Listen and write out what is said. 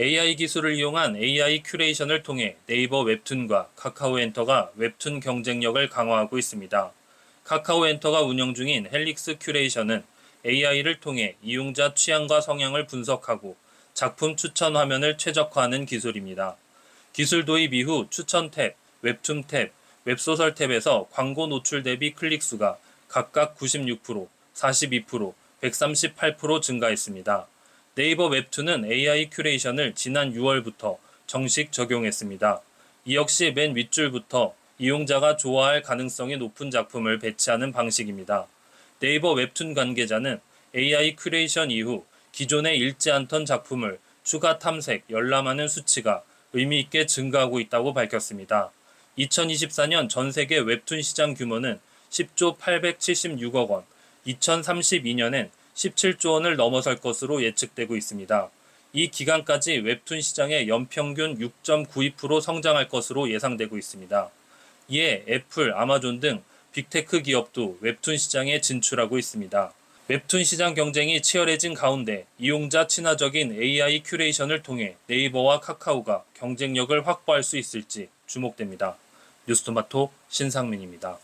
AI 기술을 이용한 AI 큐레이션을 통해 네이버 웹툰과 카카오 엔터가 웹툰 경쟁력을 강화하고 있습니다. 카카오 엔터가 운영 중인 헬릭스 큐레이션은 AI를 통해 이용자 취향과 성향을 분석하고 작품 추천 화면을 최적화하는 기술입니다. 기술 도입 이후 추천 탭, 웹툰 탭, 웹소설 탭에서 광고 노출 대비 클릭 수가 각각 96%, 42%, 138% 증가했습니다. 네이버 웹툰은 AI 큐레이션을 지난 6월부터 정식 적용했습니다. 이 역시 맨 윗줄부터 이용자가 좋아할 가능성이 높은 작품을 배치하는 방식입니다. 네이버 웹툰 관계자는 AI 큐레이션 이후 기존에 읽지 않던 작품을 추가 탐색, 열람하는 수치가 의미 있게 증가하고 있다고 밝혔습니다. 2024년 전 세계 웹툰 시장 규모는 10조 876억 원, 2032년엔 17조 원을 넘어설 것으로 예측되고 있습니다. 이 기간까지 웹툰 시장의 연평균 6.92% 성장할 것으로 예상되고 있습니다. 이에 애플, 아마존 등 빅테크 기업도 웹툰 시장에 진출하고 있습니다. 웹툰 시장 경쟁이 치열해진 가운데 이용자 친화적인 AI 큐레이션을 통해 네이버와 카카오가 경쟁력을 확보할 수 있을지 주목됩니다. 뉴스토마토 신상민입니다.